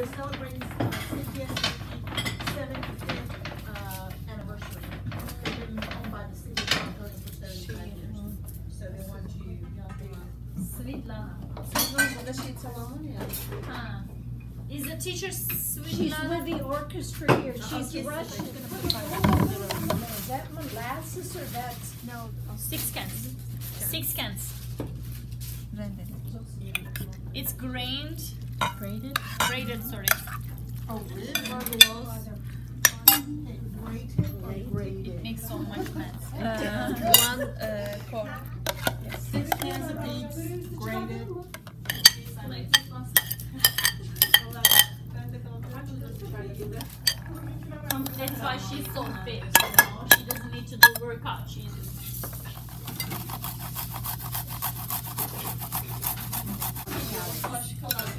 They're celebrating uh, CPS 75th uh, anniversary. They've been owned by the city of Saratoga for 35 years. So they want you, y'all to. Svitlana. Svitlana, does she Salon? Yeah. Is the teacher Svitlana? She's with the orchestra here. Uh-huh. She's okay, Russian. Is that molasses or that? No. Six cans. Mm-hmm. Six cans. It's grained. Braided? Braided, sorry. Oh, really? Marvelous. It makes so much sense. Uh, one uh. Six cans of beets, grated. That's why she's so fit. She doesn't need to do workout. She's